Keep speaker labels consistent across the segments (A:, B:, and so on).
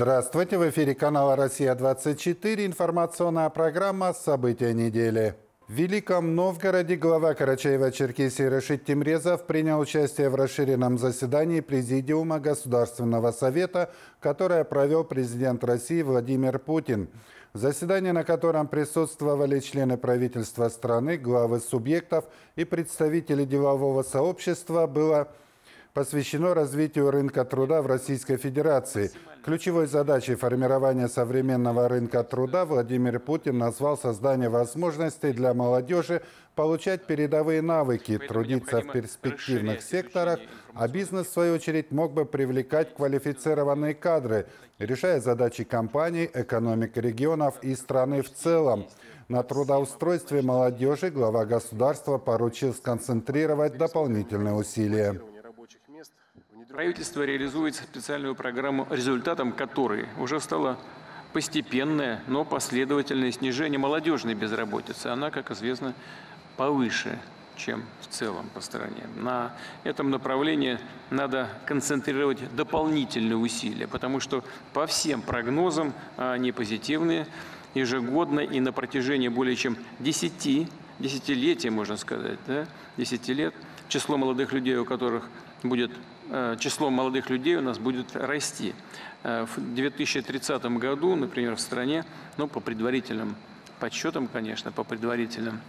A: Здравствуйте! В эфире канала «Россия-24» информационная программа «События недели». В Великом Новгороде глава Карачаева-Черкесии Рашид Тимрезов принял участие в расширенном заседании Президиума Государственного Совета, которое провел президент России Владимир Путин. Заседание, на котором присутствовали члены правительства страны, главы субъектов и представители делового сообщества, было посвящено развитию рынка труда в Российской Федерации. Ключевой задачей формирования современного рынка труда Владимир Путин назвал создание возможностей для молодежи получать передовые навыки, трудиться в перспективных секторах, а бизнес, в свою очередь, мог бы привлекать квалифицированные кадры, решая задачи компаний, экономик регионов и страны в целом. На трудоустройстве молодежи глава государства поручил сконцентрировать дополнительные усилия.
B: Правительство реализует специальную программу, результатом которой уже стало постепенное, но последовательное снижение молодежной безработицы. Она, как известно, повыше, чем в целом по стране. На этом направлении надо концентрировать дополнительные усилия, потому что по всем прогнозам, а они позитивные, ежегодно и на протяжении более чем 10, десятилетия, можно сказать, да, 10 лет, число молодых людей, у которых будет число молодых людей у нас будет расти. Э, в 2030 году, например, в стране, ну, по предварительным подсчетам, конечно, по предварительным,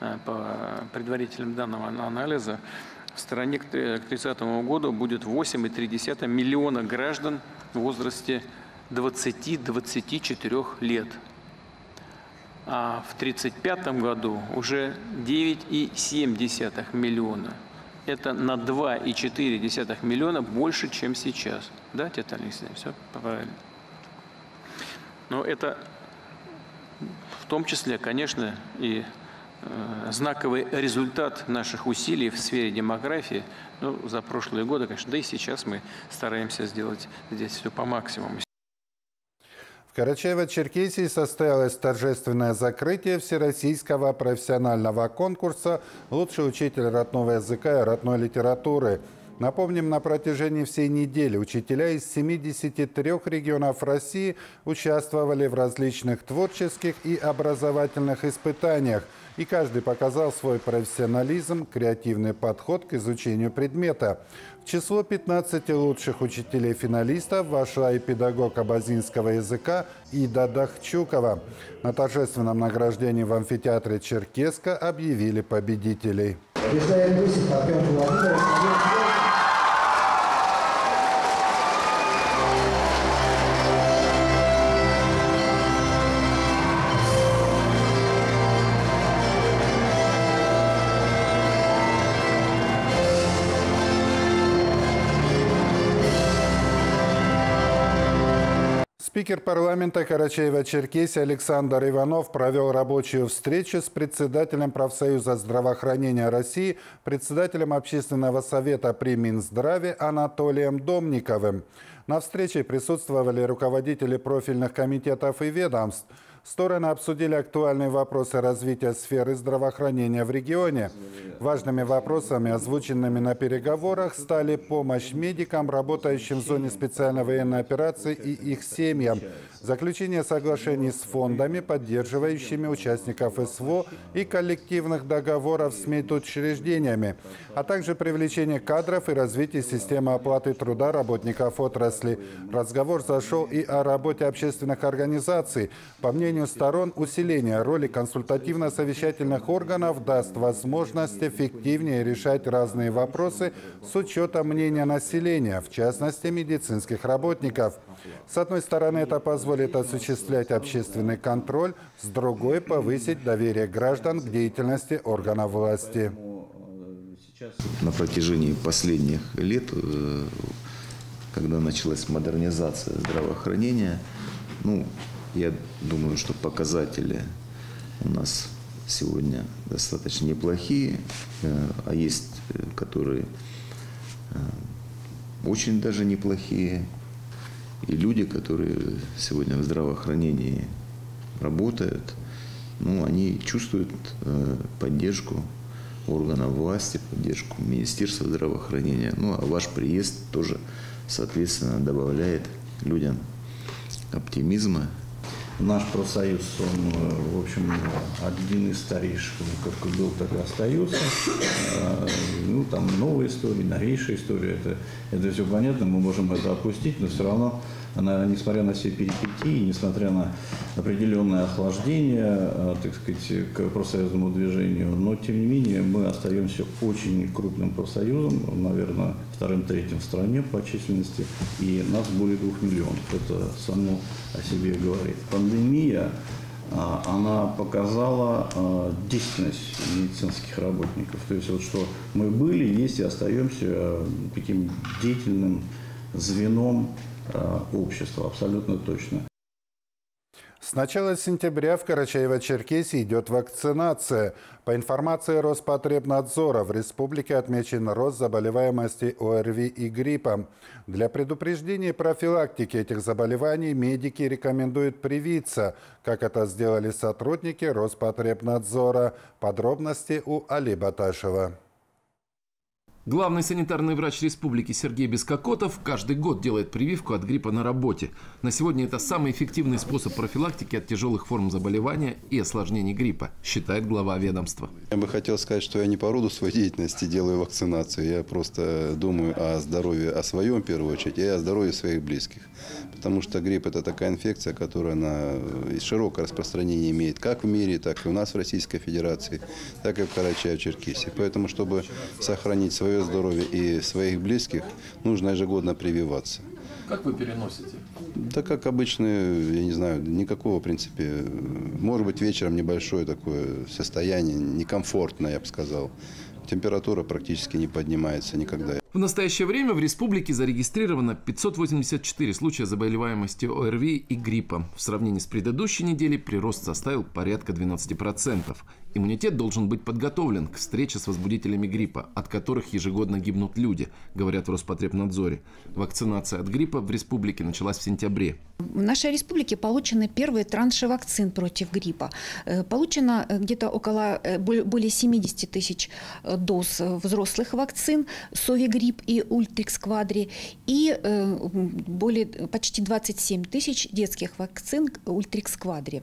B: э, по предварительным данным анализа, в стране к 2030 году будет 8,3 миллиона граждан в возрасте 20-24 лет. А в 1935 году уже 9,7 миллиона – это на 2,4 миллиона больше, чем сейчас. Да, Тета Алексеевна, все правильно. Но это в том числе, конечно, и э, знаковый результат наших усилий в сфере демографии ну, за прошлые годы, конечно, да и сейчас мы стараемся сделать здесь все по максимуму.
A: Карачаево-Черкесии состоялось торжественное закрытие Всероссийского профессионального конкурса «Лучший учитель родного языка и родной литературы». Напомним, на протяжении всей недели учителя из 73 регионов России участвовали в различных творческих и образовательных испытаниях – и каждый показал свой профессионализм, креативный подход к изучению предмета. В число 15 лучших учителей-финалистов вошла и педагог абазинского языка Ида Дахчукова. На торжественном награждении в амфитеатре Черкеска объявили победителей. Спикер парламента Карачаева-Черкесии Александр Иванов провел рабочую встречу с председателем профсоюза здравоохранения России, председателем общественного совета при Минздраве Анатолием Домниковым. На встрече присутствовали руководители профильных комитетов и ведомств – Стороны обсудили актуальные вопросы развития сферы здравоохранения в регионе. Важными вопросами, озвученными на переговорах, стали помощь медикам, работающим в зоне специальной военной операции и их семьям, заключение соглашений с фондами, поддерживающими участников СВО и коллективных договоров с медучреждениями, а также привлечение кадров и развитие системы оплаты труда работников отрасли. Разговор зашел и о работе общественных организаций. По мнению мнению сторон, усиление роли консультативно-совещательных органов даст возможность эффективнее решать разные вопросы с учетом мнения населения, в частности медицинских работников. С одной стороны, это позволит осуществлять общественный контроль, с другой – повысить доверие граждан к деятельности органов власти.
C: На протяжении последних лет, э, когда началась модернизация здравоохранения, ну, я думаю, что показатели у нас сегодня достаточно неплохие, э, а есть, э, которые э, очень даже неплохие. И люди, которые сегодня в здравоохранении работают, ну, они чувствуют поддержку органов власти, поддержку Министерства здравоохранения. Ну, а ваш приезд тоже, соответственно, добавляет людям оптимизма.
D: Наш профсоюз, он, в общем, один из старейших, как был, так и остается. Ну, там новая история, новейшая история, это, это все понятно, мы можем это опустить, но все равно она, несмотря на все перипетии, несмотря на определенное охлаждение, э, так сказать, к профсоюзному движению, но тем не менее мы остаемся очень крупным профсоюзом, наверное, вторым-третьим в стране по численности, и нас более двух миллионов. Это само о себе говорит. Пандемия а, она показала а, действенность медицинских работников. То есть вот что мы были, есть и остаемся э, таким деятельным звеном Э, общества, абсолютно точно.
A: С начала сентября в Карачаево-Черкесии идет вакцинация. По информации Роспотребнадзора, в республике отмечен рост заболеваемости ОРВИ и гриппа. Для предупреждения и профилактики этих заболеваний медики рекомендуют привиться, как это сделали сотрудники Роспотребнадзора. Подробности у Али Баташева.
E: Главный санитарный врач республики Сергей Бескокотов каждый год делает прививку от гриппа на работе. На сегодня это самый эффективный способ профилактики от тяжелых форм заболевания и осложнений гриппа, считает глава ведомства.
F: Я бы хотел сказать, что я не по роду своей деятельности делаю вакцинацию. Я просто думаю о здоровье, о своем в первую очередь, и о здоровье своих близких. Потому что грипп – это такая инфекция, которая на широкое распространение имеет как в мире, так и у нас в Российской Федерации, так и в Карачаево-Черкесии. Поэтому, чтобы сохранить свое свое здоровье и своих близких, нужно ежегодно прививаться.
E: Как вы переносите?
F: Да как обычно, я не знаю, никакого, в принципе, может быть, вечером небольшое такое состояние, некомфортное, я бы сказал. Температура практически не поднимается никогда.
E: В настоящее время в республике зарегистрировано 584 случая заболеваемости ОРВИ и гриппа. В сравнении с предыдущей неделей прирост составил порядка 12%. Иммунитет должен быть подготовлен к встрече с возбудителями гриппа, от которых ежегодно гибнут люди, говорят в Роспотребнадзоре. Вакцинация от гриппа в республике началась в сентябре.
G: В нашей республике получены первые транши вакцин против гриппа. Э, получено э, где-то около э, более 70 тысяч доз взрослых вакцин Совигрипп и Ультрикс Квадри и более почти 27 тысяч детских вакцин Ультрикс Квадри.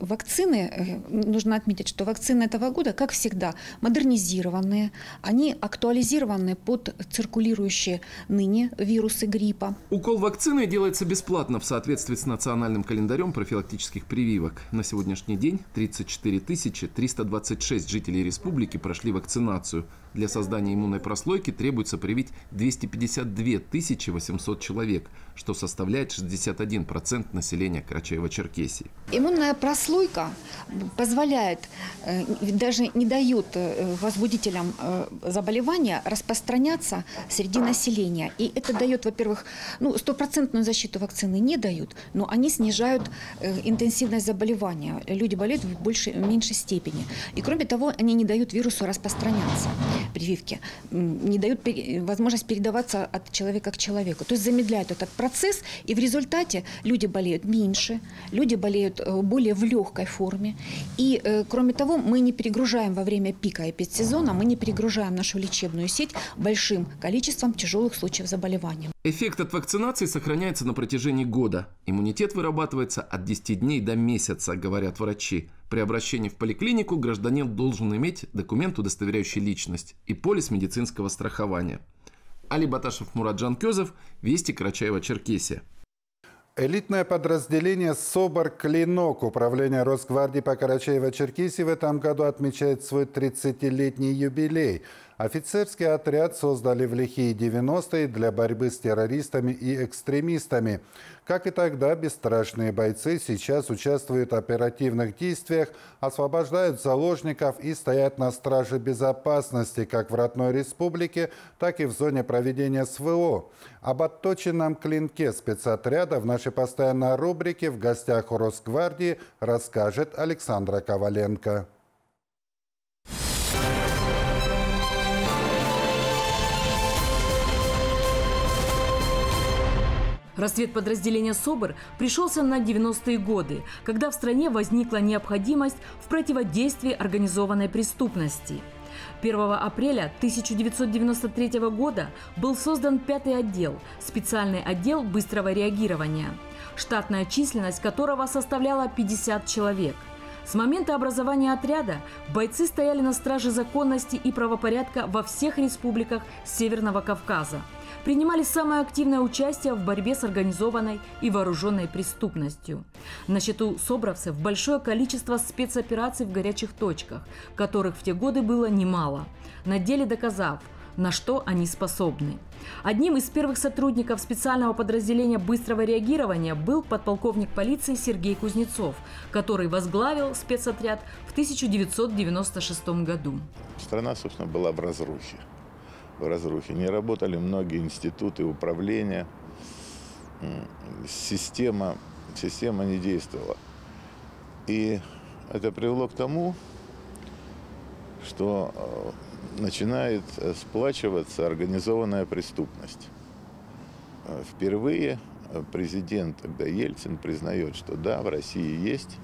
G: Вакцины, нужно отметить, что вакцины этого года, как всегда, модернизированные, они актуализированы под циркулирующие ныне вирусы гриппа.
E: Укол вакцины делается бесплатно в соответствии с национальным календарем профилактических прививок. На сегодняшний день 34 326 жителей республики прошли вакцинацию. Для создания иммунной прослойки требуется привить 252 800 человек, что составляет 61% населения Карачаева-Черкесии.
G: Иммунная прослойка позволяет, э, даже не дает э, возбудителям э, заболевания распространяться среди населения. И это дает, во-первых, ну, стопроцентную защиту вакцины не дают, но они снижают интенсивность заболевания. Люди болеют в большей, в меньшей степени. И кроме того, они не дают вирусу распространяться прививки, не дают возможность передаваться от человека к человеку. То есть замедляют этот процесс, и в результате люди болеют меньше, люди болеют э, более в легкой форме. И, э, кроме того, мы не перегружаем во время пика эпидсезона, мы не перегружаем нашу лечебную сеть большим количеством тяжелых случаев заболевания.
E: Эффект от вакцинации сохраняется на протяжении года. Иммунитет вырабатывается от 10 дней до месяца, говорят врачи. При обращении в поликлинику гражданин должен иметь документ, удостоверяющий личность, и полис медицинского страхования. Али Баташев, Мурат Джанкезов, Вести Карачаева-Черкесия.
A: Элитное подразделение СОБР «Клинок» Управления Росгвардии по Карачаево-Черкесии в этом году отмечает свой 30-летний юбилей – Офицерский отряд создали в лихие 90-е для борьбы с террористами и экстремистами. Как и тогда, бесстрашные бойцы сейчас участвуют в оперативных действиях, освобождают заложников и стоят на страже безопасности как в родной республике, так и в зоне проведения СВО. Об отточенном клинке спецотряда в нашей постоянной рубрике «В гостях у Росгвардии» расскажет Александра Коваленко.
H: Расцвет подразделения СОБР пришелся на 90-е годы, когда в стране возникла необходимость в противодействии организованной преступности. 1 апреля 1993 года был создан пятый отдел – специальный отдел быстрого реагирования, штатная численность которого составляла 50 человек. С момента образования отряда бойцы стояли на страже законности и правопорядка во всех республиках Северного Кавказа – принимали самое активное участие в борьбе с организованной и вооруженной преступностью. На счету собравцев большое количество спецопераций в горячих точках, которых в те годы было немало, на деле доказав, на что они способны. Одним из первых сотрудников специального подразделения быстрого реагирования был подполковник полиции Сергей Кузнецов, который возглавил спецотряд в 1996 году.
I: Страна, собственно, была в разрухе в разрухе. Не работали многие институты управления. Система, система не действовала. И это привело к тому, что э, начинает сплачиваться организованная преступность. Э, впервые президент тогда Ельцин признает, что да, в России есть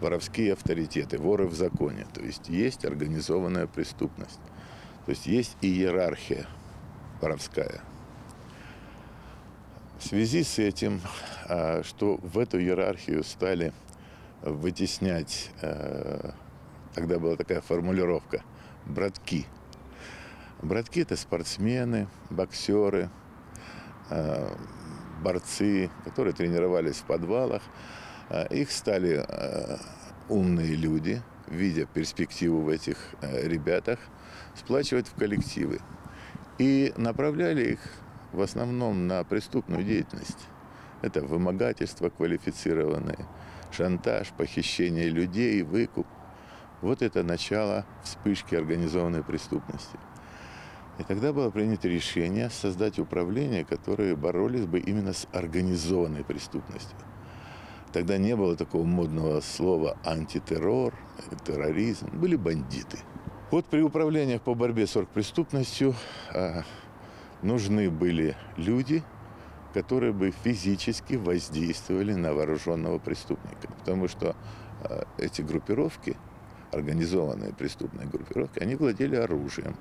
I: воровские авторитеты, воры в законе, то есть есть организованная преступность. То есть есть иерархия воровская. В связи с этим, а, что в эту иерархию стали вытеснять, а, тогда была такая формулировка, братки. Братки – это спортсмены, боксеры, а, борцы, которые тренировались в подвалах. Их стали умные люди, видя перспективу в этих ребятах – сплачивать в коллективы. И направляли их в основном на преступную деятельность. Это вымогательство квалифицированное, шантаж, похищение людей, выкуп. Вот это начало вспышки организованной преступности. И тогда было принято решение создать управление, которое боролись бы именно с организованной преступностью. Тогда не было такого модного слова антитеррор, терроризм. Были бандиты – вот при управлениях по борьбе с оргпреступностью а, нужны были люди, которые бы физически воздействовали на вооруженного преступника. Потому что а, эти группировки, организованные преступные группировки, они владели оружием.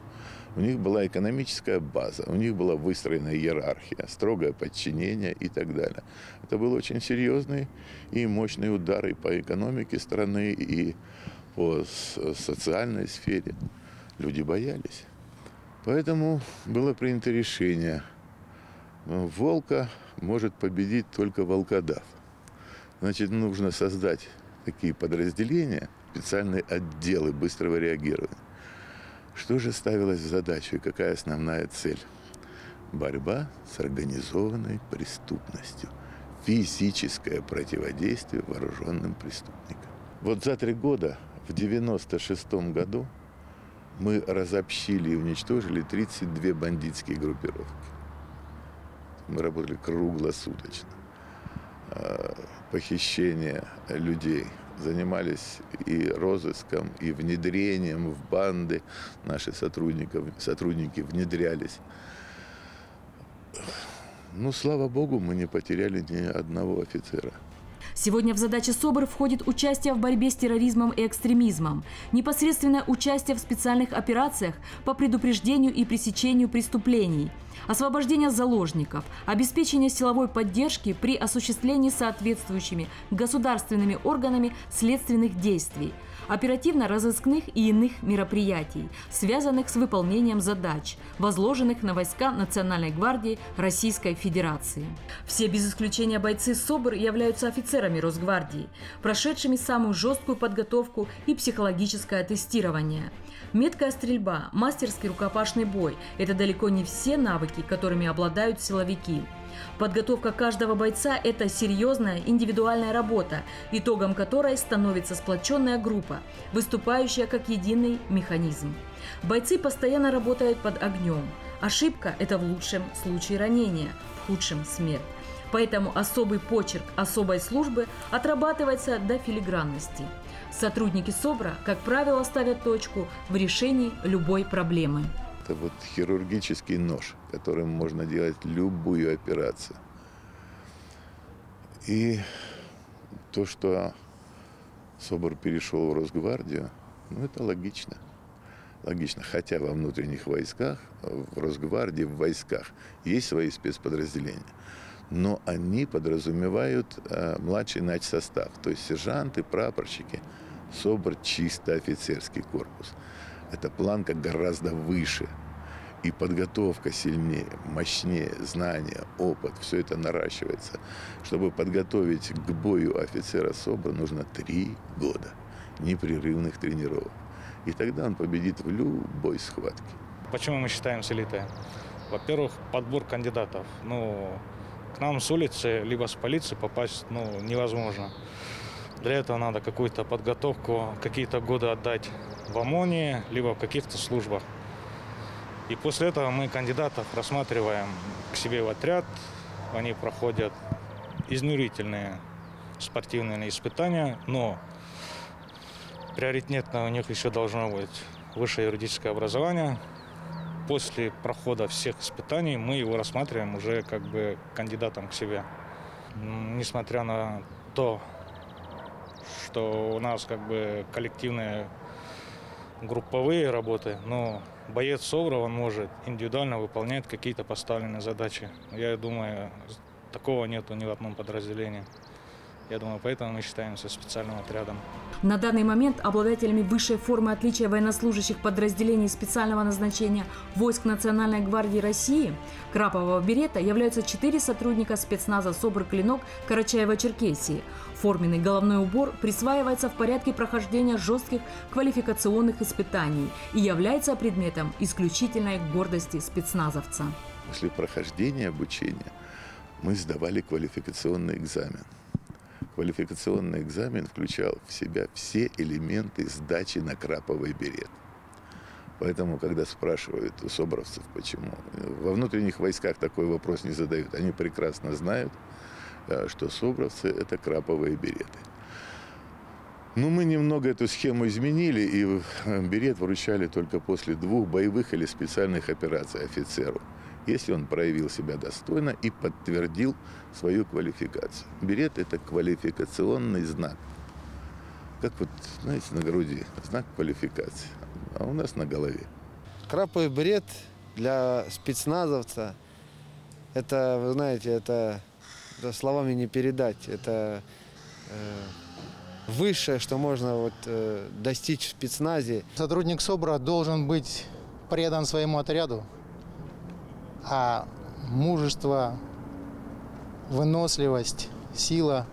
I: У них была экономическая база, у них была выстроена иерархия, строгое подчинение и так далее. Это был очень серьезный и мощный удар и по экономике страны, и по социальной сфере. Люди боялись. Поэтому было принято решение, ну, волка может победить только волкодав. Значит, нужно создать такие подразделения, специальные отделы быстрого реагирования. Что же ставилось в задачу и какая основная цель? Борьба с организованной преступностью, физическое противодействие вооруженным преступникам. Вот за три года в 1996 году мы разобщили и уничтожили 32 бандитские группировки. Мы работали круглосуточно. А, похищение людей. Занимались и розыском, и внедрением в банды. Наши сотрудники, сотрудники внедрялись. Ну, слава богу, мы не потеряли ни одного офицера.
H: Сегодня в задачи СОБР входит участие в борьбе с терроризмом и экстремизмом, непосредственное участие в специальных операциях по предупреждению и пресечению преступлений, освобождение заложников, обеспечение силовой поддержки при осуществлении соответствующими государственными органами следственных действий – оперативно-розыскных и иных мероприятий, связанных с выполнением задач, возложенных на войска Национальной гвардии Российской Федерации. Все без исключения бойцы СОБР являются офицерами Росгвардии, прошедшими самую жесткую подготовку и психологическое тестирование. Меткая стрельба, мастерский рукопашный бой – это далеко не все навыки, которыми обладают силовики – Подготовка каждого бойца – это серьезная индивидуальная работа, итогом которой становится сплоченная группа, выступающая как единый механизм. Бойцы постоянно работают под огнем. Ошибка – это в лучшем случае ранение, в худшем – смерть. Поэтому особый почерк особой службы отрабатывается до филигранности. Сотрудники СОБРа, как правило, ставят точку в решении любой проблемы
I: это вот хирургический нож, которым можно делать любую операцию. И то, что Собор перешел в Росгвардию, ну, это логично. Логично. Хотя во внутренних войсках, в Росгвардии, в войсках есть свои спецподразделения. Но они подразумевают э, младший начсостав, то есть сержанты, прапорщики. СОБР чисто офицерский корпус. Это планка гораздо выше. И подготовка сильнее, мощнее, знания, опыт, все это наращивается. Чтобы подготовить к бою офицера СОБРа, нужно три года непрерывных тренировок. И тогда он победит в любой схватке.
J: Почему мы считаемся элитой? Во-первых, подбор кандидатов. Ну, к нам с улицы, либо с полиции попасть ну, невозможно. Для этого надо какую-то подготовку, какие-то годы отдать в ОМОНе, либо в каких-то службах. И после этого мы кандидатов рассматриваем к себе в отряд. Они проходят изнурительные спортивные испытания, но приоритетно у них еще должно быть высшее юридическое образование. После прохода всех испытаний мы его рассматриваем уже как бы кандидатом к себе. Несмотря на то, что у нас как бы коллективные групповые работы, но боец СОВРа, он может индивидуально выполнять какие-то поставленные задачи. Я думаю, такого нету ни в одном подразделении. Я думаю, поэтому мы считаемся специальным отрядом.
H: На данный момент обладателями высшей формы отличия военнослужащих подразделений специального назначения войск Национальной гвардии России Крапового берета являются четыре сотрудника спецназа СОБР «Клинок» Карачаева-Черкесии. Форменный головной убор присваивается в порядке прохождения жестких квалификационных испытаний и является предметом исключительной гордости спецназовца.
I: После прохождения обучения мы сдавали квалификационный экзамен – Квалификационный экзамен включал в себя все элементы сдачи на краповый берет. Поэтому, когда спрашивают у собровцев, почему, во внутренних войсках такой вопрос не задают. Они прекрасно знают, э, что собровцы – это краповые береты. Ну, мы немного эту схему изменили, и э, берет вручали только после двух боевых или специальных операций офицеру если он проявил себя достойно и подтвердил свою квалификацию. Берет – это квалификационный знак. Как вот, знаете, на груди знак квалификации, а у нас на голове.
K: Краповый берет для спецназовца – это, вы знаете, это, это словами не передать. Это э, высшее, что можно вот, э, достичь в спецназе.
L: Сотрудник СОБРа должен быть предан своему отряду, а мужество, выносливость, сила,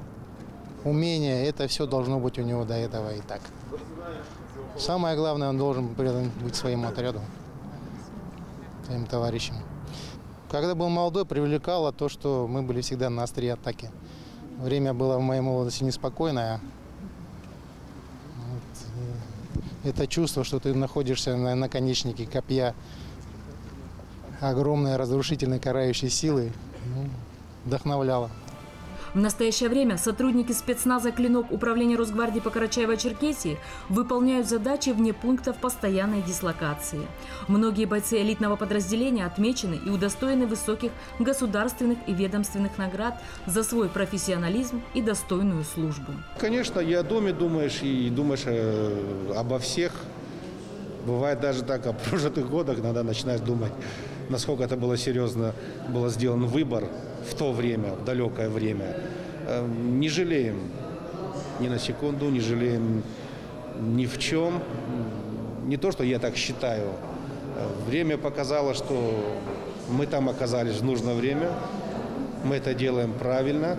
L: умение, это все должно быть у него до этого и так. Самое главное, он должен быть своему отряду, своим товарищам. Когда был молодой, привлекало то, что мы были всегда на острие атаки. Время было в моей молодости неспокойное. Это чувство, что ты находишься на наконечнике копья огромной разрушительной карающей силы ну, вдохновляло.
H: В настоящее время сотрудники спецназа «Клинок» Управления Росгвардии по Карачаево-Черкесии выполняют задачи вне пунктов постоянной дислокации. Многие бойцы элитного подразделения отмечены и удостоены высоких государственных и ведомственных наград за свой профессионализм и достойную службу.
L: Конечно, и о доме думаешь, и думаешь э, обо всех. Бывает даже так, о прожитых годах иногда начинаешь думать насколько это было серьезно, было сделан выбор в то время, в далекое время. Эм, не жалеем ни на секунду, не жалеем ни в чем. Не то, что я так считаю. Время показало, что мы там оказались в нужное время. Мы это делаем правильно.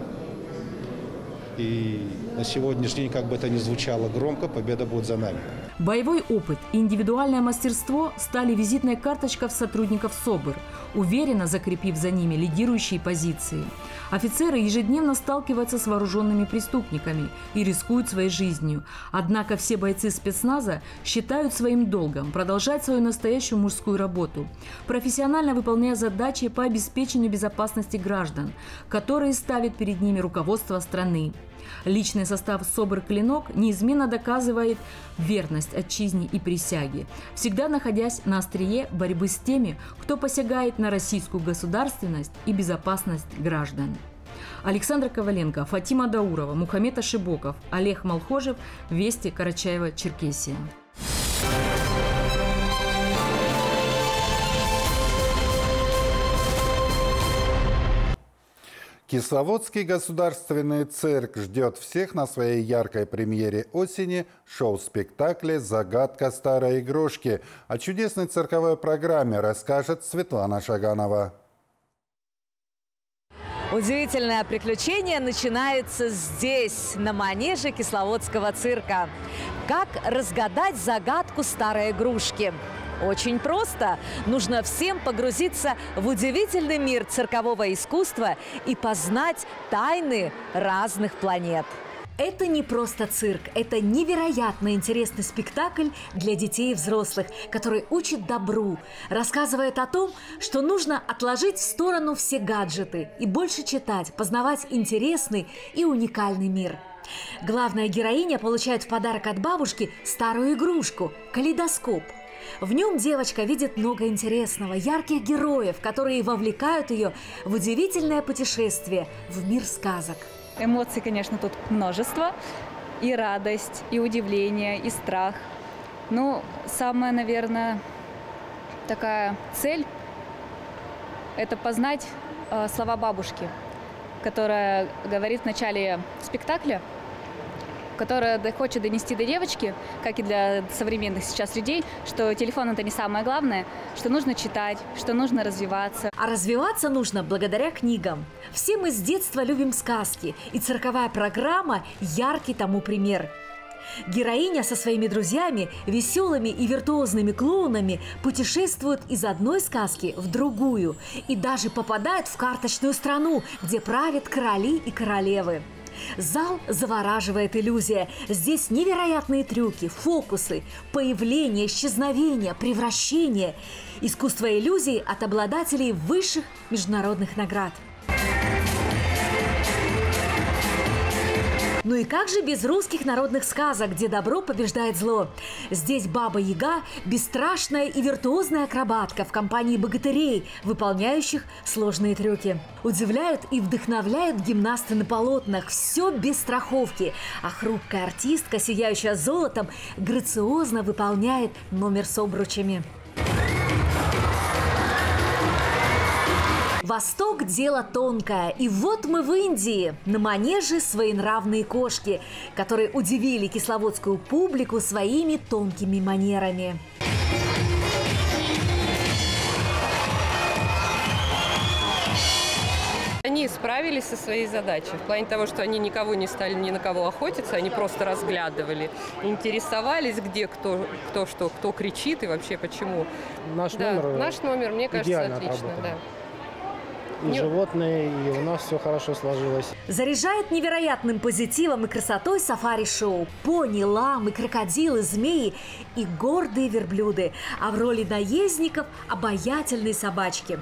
L: И на сегодняшний день, как бы это ни звучало громко, победа будет за нами.
H: Боевой опыт и индивидуальное мастерство стали визитной карточкой сотрудников СОБР, уверенно закрепив за ними лидирующие позиции. Офицеры ежедневно сталкиваются с вооруженными преступниками и рискуют своей жизнью. Однако все бойцы спецназа считают своим долгом продолжать свою настоящую мужскую работу, профессионально выполняя задачи по обеспечению безопасности граждан, которые ставит перед ними руководство страны. Личный состав СОБР «Клинок» неизменно доказывает верность отчизне и присяге, всегда находясь на острие борьбы с теми, кто посягает на российскую государственность и безопасность граждан. Александр Коваленко, Фатима Даурова, Мухаммед Ашибоков, Олег Малхожев, Вести Карачаева, Черкесия.
A: Кисловодский государственный цирк ждет всех на своей яркой премьере осени шоу-спектакле «Загадка старой игрушки». О чудесной цирковой программе расскажет Светлана Шаганова.
M: Удивительное приключение начинается здесь, на манеже Кисловодского цирка. Как разгадать загадку старой игрушки? Очень просто. Нужно всем погрузиться в удивительный мир циркового искусства и познать тайны разных планет. Это не просто цирк, это невероятно интересный спектакль для детей и взрослых, который учит добру, рассказывает о том, что нужно отложить в сторону все гаджеты и больше читать, познавать интересный и уникальный мир. Главная героиня получает в подарок от бабушки старую игрушку – калейдоскоп – в нем девочка видит много интересного, ярких героев, которые вовлекают ее в удивительное путешествие в мир сказок.
N: Эмоций, конечно, тут множество. И радость, и удивление, и страх. Ну, самая, наверное, такая цель – это познать э, слова бабушки, которая говорит в начале спектакля – которая хочет донести до девочки, как и для современных сейчас людей, что телефон это не самое главное, что нужно читать, что нужно развиваться.
M: А развиваться нужно благодаря книгам. Все мы с детства любим сказки, и цирковая программа – яркий тому пример. Героиня со своими друзьями, веселыми и виртуозными клоунами путешествует из одной сказки в другую и даже попадает в карточную страну, где правят короли и королевы. Зал завораживает иллюзия. Здесь невероятные трюки, фокусы, появление, исчезновение, превращение. Искусство иллюзий от обладателей высших международных наград – Ну и как же без русских народных сказок, где добро побеждает зло? Здесь Баба Яга – бесстрашная и виртуозная акробатка в компании богатырей, выполняющих сложные трюки. Удивляют и вдохновляют гимнасты на полотнах. Все без страховки. А хрупкая артистка, сияющая золотом, грациозно выполняет номер с обручами. Восток – дело тонкое. И вот мы в Индии. На манеже своенравные кошки, которые удивили кисловодскую публику своими тонкими манерами.
O: Они справились со своей задачей в плане того, что они никого не стали ни на кого охотиться, они просто разглядывали, интересовались, где кто, кто что, кто кричит и вообще почему.
P: Наш
O: да,
P: номер.
O: Наш номер, мне кажется, отлично. Да
P: и Не... животные, и у нас все хорошо сложилось.
M: Заряжает невероятным позитивом и красотой сафари-шоу. Пони, ламы, крокодилы, змеи и гордые верблюды. А в роли наездников – обаятельные собачки.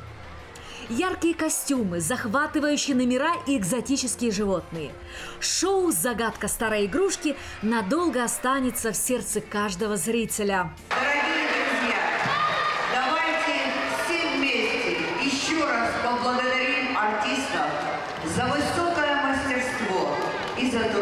M: Яркие костюмы, захватывающие номера и экзотические животные. Шоу «Загадка старой игрушки» надолго останется в сердце каждого зрителя.
Q: Дорогие за высокое мастерство и за ту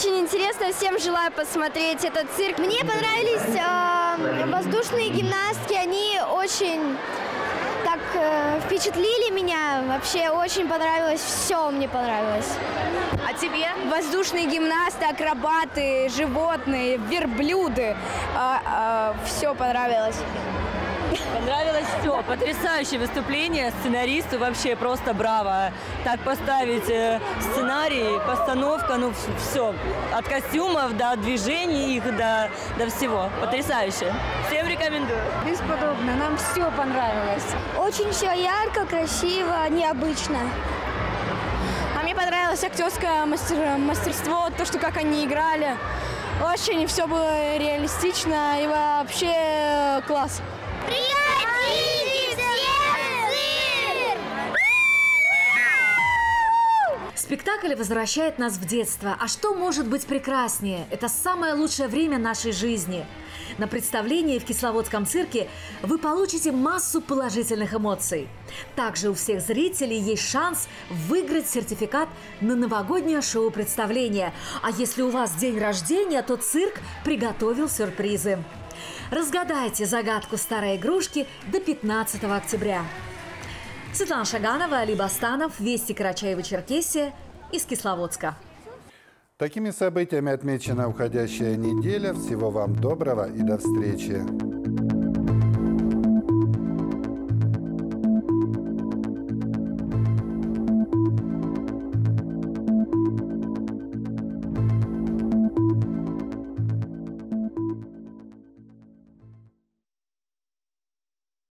R: очень интересно, всем желаю посмотреть этот цирк. Мне понравились э, воздушные гимнастки, они очень так э, впечатлили меня. Вообще очень понравилось, все мне понравилось.
S: А тебе?
R: Воздушные гимнасты, акробаты, животные, верблюды. Э, э, все понравилось.
S: Понравилось все. Потрясающее выступление. Сценаристу вообще просто браво. Так поставить э, сценарий, постановка, ну все. От костюмов до движений их, до, до всего. Потрясающе. Всем рекомендую.
R: Бесподобно. Нам все понравилось. Очень все ярко, красиво, необычно. А мне понравилось актерское мастер, мастерство, то, что как они играли. Очень все было реалистично и вообще класс.
M: Спектакль возвращает нас в детство. А что может быть прекраснее? Это самое лучшее время нашей жизни. На представлении в Кисловодском цирке вы получите массу положительных эмоций. Также у всех зрителей есть шанс выиграть сертификат на новогоднее шоу-представление. А если у вас день рождения, то цирк приготовил сюрпризы. Разгадайте загадку старой игрушки до 15 октября. Светлана Шаганова, Али Бастанов, Вести Карачаева-Черкесия из Кисловодска.
A: Такими событиями отмечена уходящая неделя. Всего вам доброго и до встречи.